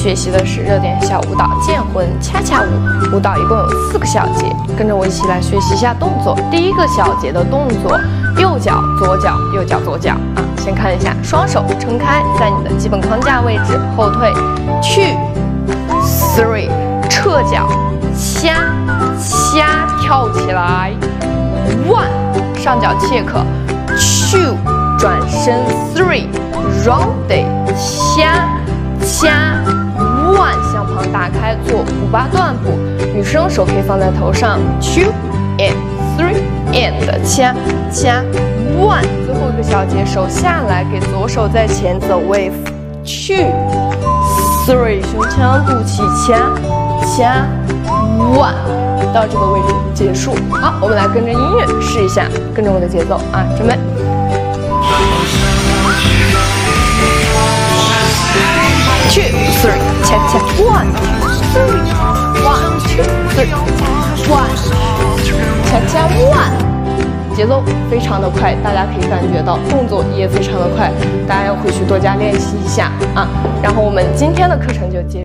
学习的是热点小舞蹈剑魂恰恰舞。舞蹈一共有四个小节，跟着我一起来学习一下动作。第一个小节的动作，右脚左脚，右脚左脚啊。先看一下，双手撑开在你的基本框架位置，后退去，three，撤脚，掐掐跳起来，one，上脚切克，two，转身，three，round it。掐掐八段步，女生手可以放在头上，two and three and 掐掐 one，最后一个小节手下来，给左手在前走 wave two three 胸腔肚脐掐掐 one，到这个位置结束。好，我们来跟着音乐试一下，跟着我的节奏啊，准备。two three，恰恰 one three one two three one，恰恰 one，节奏非常的快，大家可以感觉到动作也非常的快，大家要回去多加练习一下啊。然后我们今天的课程就结。